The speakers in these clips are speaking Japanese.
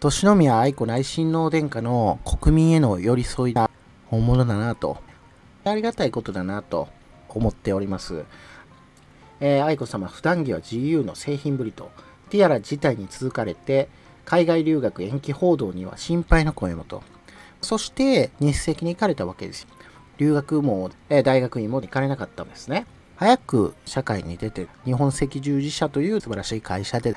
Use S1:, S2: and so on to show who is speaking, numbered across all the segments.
S1: 年宮愛子内親王殿下の国民への寄り添いが本物だなと、ありがたいことだなと思っております。えー、愛子様、普段着は自由の製品ぶりと、ティアラ自体に続かれて、海外留学延期報道には心配の声もと、そして日赤に行かれたわけです。留学も、えー、大学院も行かれなかったんですね。早く社会に出て、日本赤十字社という素晴らしい会社で、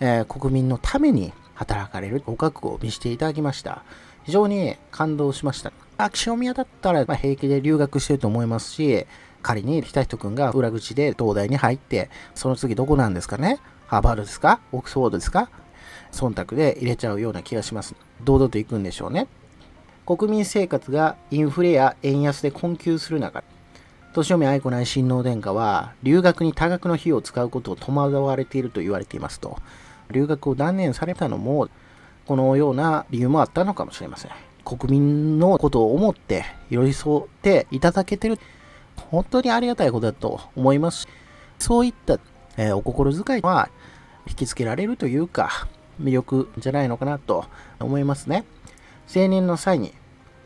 S1: えー、国民のために働かれるご覚悟を見せていただきました。非常に感動しました。秋潮宮だったら、まあ、平気で留学してると思いますし、仮に北人君が裏口で東大に入って、その次どこなんですかね？ハーバードですか？オックスフォードですか？忖度で入れちゃうような気がします。堂々と行くんでしょうね。国民生活がインフレや円安で困窮する中、年読愛子内親王殿下は留学に多額の費用を使うことを戸惑われていると言われていますと。留学を断念されたのも、このような理由もあったのかもしれません。国民のことを思って寄り添っていただけてる、本当にありがたいことだと思いますそういった、えー、お心遣いは引きつけられるというか、魅力じゃないのかなと思いますね。青年の際に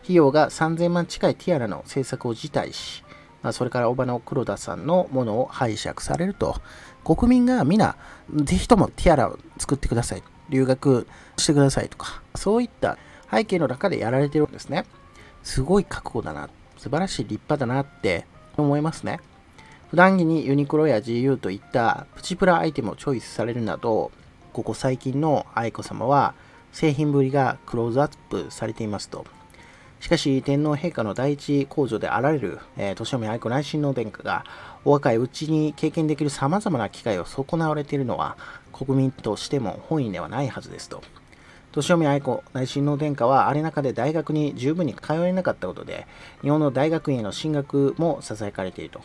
S1: 費用が3000万近いティアラの制作を辞退し、それからおばの黒田さんのものを拝借されると、国民が皆、ぜひともティアラを作ってください。留学してくださいとか、そういった背景の中でやられてるんですね。すごい覚悟だな。素晴らしい立派だなって思いますね。普段着にユニクロや GU といったプチプラアイテムをチョイスされるなど、ここ最近の愛子様は製品ぶりがクローズアップされていますと。しかし、天皇陛下の第一皇女であられる、えー、年読愛子内親王殿下が、お若いうちに経験できる様々な機会を損なわれているのは、国民としても本意ではないはずですと。年読愛子内親王殿下は、あれ中で大学に十分に通えなかったことで、日本の大学院への進学も囁かれていると。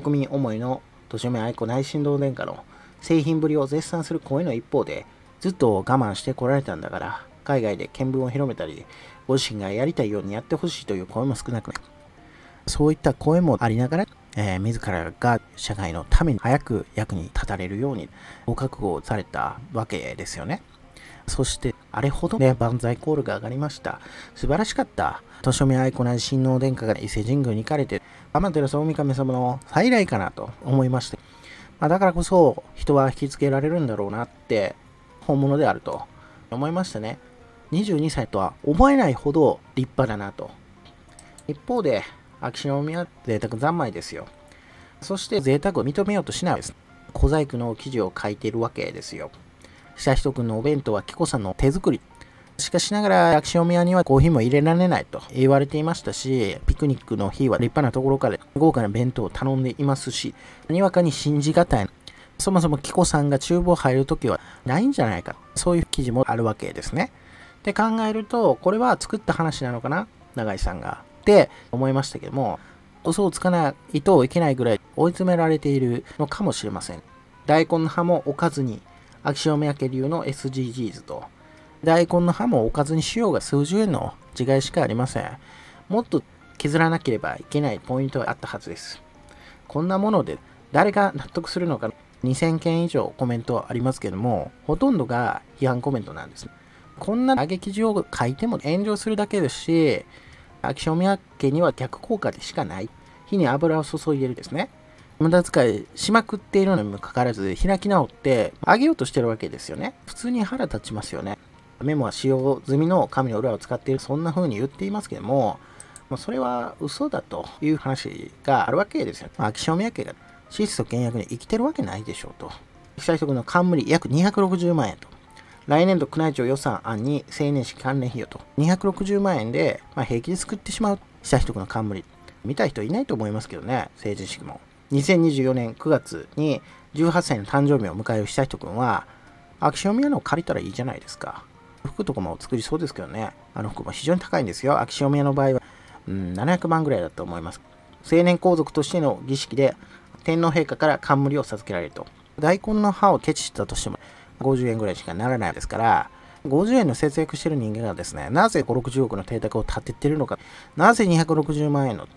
S1: 国民思いの年読愛子内親王殿下の製品ぶりを絶賛する声の一方で、ずっと我慢してこられたんだから、海外で見聞を広めたり、ご自身がやりたいようにやってほしいという声も少なくない。そういった声もありながら、えー、自らが社会のために早く役に立たれるようにご覚悟されたわけですよね。そして、あれほどね、万歳コールが上がりました。素晴らしかった。年目愛子な親王殿下が伊勢神宮に行かれて、天照大神様の再来かなと思いまして。まあ、だからこそ、人は引きつけられるんだろうなって、本物であると思いましたね。22歳とは思えないほど立派だなと。一方で、秋篠宮は贅沢三昧ですよ。そして贅沢を認めようとしないです。小細工の記事を書いているわけですよ。悠仁君のお弁当は紀子さんの手作り。しかしながら、秋篠宮にはコーヒーも入れられないと言われていましたし、ピクニックの日は立派なところから豪華な弁当を頼んでいますし、にわかに信じがたい。そもそも紀子さんが厨房入るときはないんじゃないか。そういう記事もあるわけですね。って考えると、これは作った話なのかな？永井さんが。って思いましたけども、嘘をつかないといけないぐらい追い詰められているのかもしれません。大根の葉も置かずに、秋潮目明け流の SDGs と、大根の葉も置かずに塩が数十円の違いしかありません。もっと削らなければいけないポイントがあったはずです。こんなもので誰が納得するのか？2000件以上コメントありますけども、ほとんどが批判コメントなんです。こんな打撃記を書いても炎上するだけですし、秋潮宮家には逆効果でしかない。火に油を注いでるですね。無駄遣いしまくっているのにもかかわらず、開き直ってあげようとしてるわけですよね。普通に腹立ちますよね。メモは使用済みの紙の裏を使っている、そんな風に言っていますけども、もうそれは嘘だという話があるわけですよ。秋潮宮家が質素倹約に生きてるわけないでしょうと。被災職の冠約260万円と。来年度宮内庁予算案に青年式関連費用と。260万円で、まあ、平気で作ってしまう悠仁の冠見た人いないと思いますけどね。成人式も。2024年9月に18歳の誕生日を迎える悠仁君は秋篠宮のを借りたらいいじゃないですか。服とかも作りそうですけどね。あの服も非常に高いんですよ。秋篠宮の場合は、うん、700万ぐらいだと思います。成年皇族としての儀式で天皇陛下から冠を授けられると。大根の葉をケチしたとしても50円ぐらいしかならないですから、50円の節約してる人間がですね、なぜ5、60億の邸宅を建ててるのか、なぜ260万円の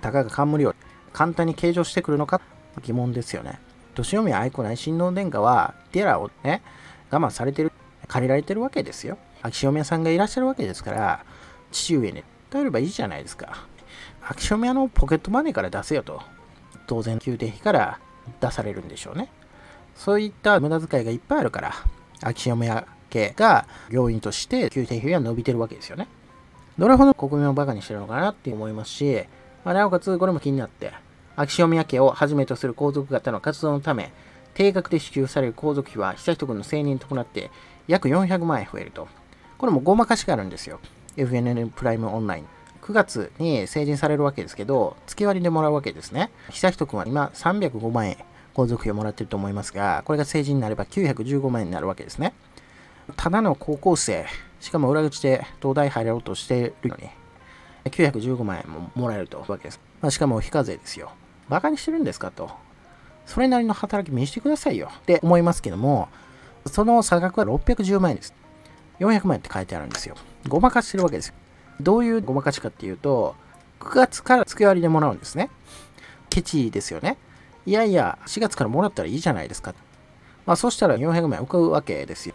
S1: たかが冠を簡単に計上してくるのか疑問ですよね。年宮愛子内親王殿下は、ティアラをね、我慢されてる、借りられてるわけですよ。秋潮宮さんがいらっしゃるわけですから、父上に頼ればいいじゃないですか。秋潮宮のポケットマネーから出せよと。当然、宮廷費から出されるんでしょうね。そういった無駄遣いがいっぱいあるから、秋潮宮家が要因として宮廷費が伸びてるわけですよね。どれほど国民をバカにしてるのかなって思いますし、まあ、なおかつこれも気になって、秋潮宮家をはじめとする皇族方の活動のため、定額で支給される皇族費は悠仁君の成人となって約400万円増えると。これもごまかしがあるんですよ。FNN プライムオンライン。9月に成人されるわけですけど、月割りでもらうわけですね。悠仁君は今305万円皇族費をもらってると思いますが、これが成人になれば915万円になるわけですね。ただの高校生、しかも裏口で東大入ろうとしてるのに、915万円ももらえるとわけです。まあ、しかも非課税ですよ。バカにしてるんですかと。それなりの働き見せてくださいよって思いますけども、その差額は610万円です。400万円って書いてあるんですよ。ごまかしてるわけですよ。どういうごまかしかっていうと、9月から月割りでもらうんですね。ケチですよね。いやいや、4月からもらったらいいじゃないですか。まあ、そしたら400万円浮くわけですよ。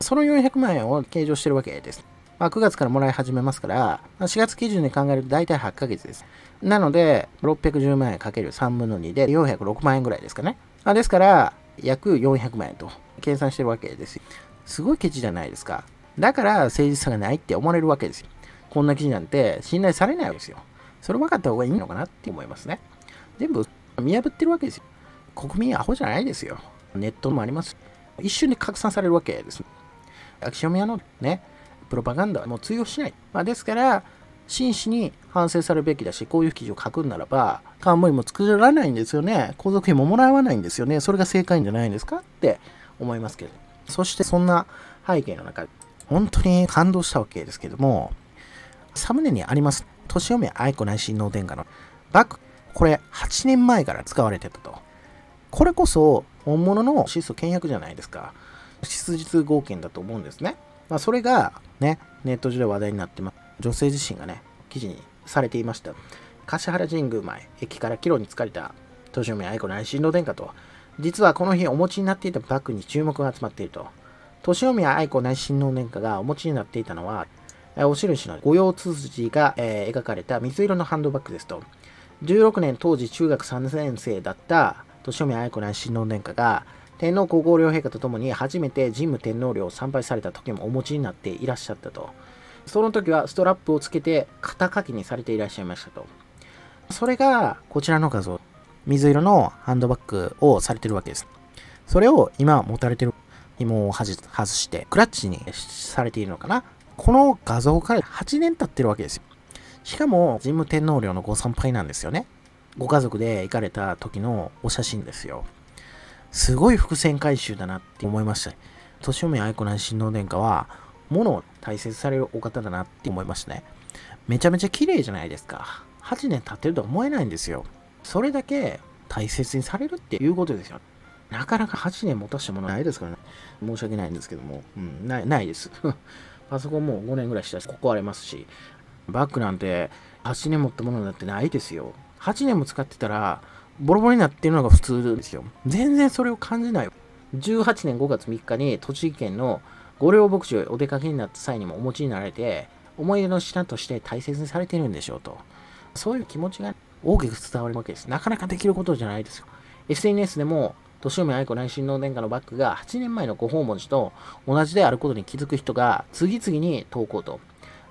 S1: その400万円を計上してるわけです。まあ、9月からもらい始めますから、4月基準で考えると大体8ヶ月です。なので、610万円かける3分の2で406万円ぐらいですかね。あですから、約400万円と計算してるわけですよ。すごいケチじゃないですか。だから誠実さがないって思われるわけですよ。こんな記事なんて信頼されないわけですよ。それ分かった方がいいのかなって思いますね。全部見破ってるわけですよ。国民アホじゃないですよ。ネットもあります。一瞬で拡散されるわけです。秋潮宮のね、プロパガンダはもう通用しない。まあ、ですから、真摯に反省されるべきだし、こういう記事を書くんならば、冠も作らないんですよね。皇族費ももらわないんですよね。それが正解じゃないんですか？って思いますけど。そしてそんな背景の中、本当に感動したわけですけども、サムネにあります、年嫁愛子内親王殿下のバッグ、これ8年前から使われてたと。これこそ本物の質素倹約じゃないですか。質実合憲だと思うんですね。まあ、それがね、ネット上で話題になってます。女性自身がね、記事にされていました。橿原神宮前、駅から帰路に疲れた年嫁愛子内親王殿下と、実はこの日お持ちになっていたバッグに注目が集まっていると。年宮愛子内親王殿下がお持ちになっていたのは、お印の御用ツツジが、えー、描かれた水色のハンドバッグですと。16年当時中学3年生だった年宮愛子内親王殿下が、天皇皇后両陛下と共に初めて神武天皇陵を参拝された時もお持ちになっていらっしゃったと。その時はストラップをつけて肩掛けにされていらっしゃいましたと。それがこちらの画像。水色のハンドバッグをされてるわけです。それを今持たれてる紐を外して、クラッチにされているのかな。この画像から8年経ってるわけですよ。しかも、神武天皇陵のご参拝なんですよね。ご家族で行かれた時のお写真ですよ。すごい伏線回収だなって思いました。年嫁愛子内親王殿下は、物を大切されるお方だなって思いましたね。めちゃめちゃ綺麗じゃないですか。8年経ってるとは思えないんですよ。それだけ大切にされるっていうことですよ。なかなか8年持たしたものないですからね。申し訳ないんですけども。うん、ない、ないです。パソコンも5年ぐらいしたし、壊れますし、バッグなんて8年持ったものだってないですよ。8年も使ってたら、ボロボロになってるのが普通ですよ。全然それを感じない。18年5月3日に栃木県の御陵牧場へお出かけになった際にもお持ちになられて、思い出の品として大切にされてるんでしょうと。そういう気持ちが大きく伝わるわけです。なかなかできることじゃないですよ。SNS でも、年梅愛子内親王殿下のバッグが8年前のご訪問時と同じであることに気づく人が次々に投稿と、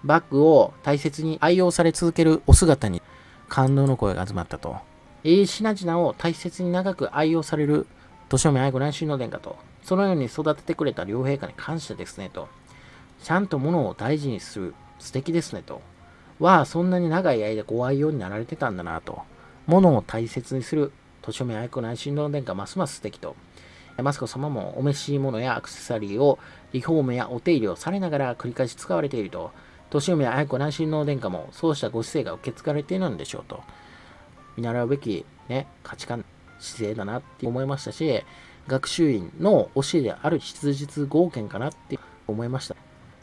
S1: バッグを大切に愛用され続けるお姿に感動の声が集まったと。いい品々を大切に長く愛用される年嫁愛子内親王殿下と、そのように育ててくれた両陛下に感謝ですねと。ちゃんと物を大事にする素敵ですねと。は、そんなに長い間ご愛用になられてたんだなと。物を大切にする年嫁愛子内親王殿下ますます素敵と。マスコ様もお召し物やアクセサリーをリフォームやお手入れをされながら繰り返し使われていると。年嫁愛子内親王殿下もそうしたご姿勢が受け継がれているんでしょうと。見習うべき、ね、価値観、姿勢だなって思いましたし、学習院の教えである質実合憲かなって思いました。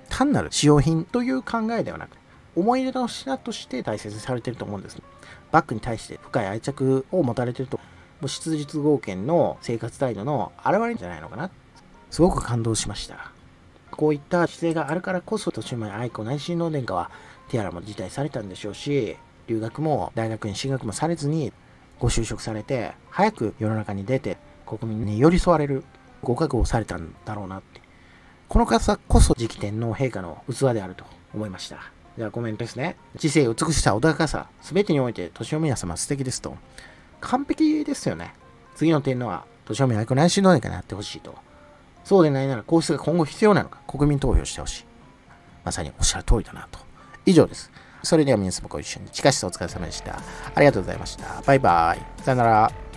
S1: 単なる使用品という考えではなく、思い出の品として大切にされていると思うんです。バッグに対して深い愛着を持たれているともう質実合憲の生活態度の表れじゃないのかな。すごく感動しました。こういった姿勢があるからこそ、年前愛子内親王殿下はティアラも辞退されたんでしょうし、留学も大学に進学もされずに、ご就職されて、早く世の中に出て、国民に寄り添われるご覚悟をされたんだろうなって。この方こそ次期天皇陛下の器であると思いました。ではコメントですね。知性、美しさ、穏やかさ、すべてにおいて、年を宮様素敵ですと。完璧ですよね。次の天皇は、年を宮愛子内親王殿下になってほしいと。そうでないなら皇室が今後必要なのか、国民投票してほしい。まさにおっしゃる通りだなと。以上です。それでは皆様ご一緒に、近しさお疲れ様でした。ありがとうございました。バイバイ。さよなら。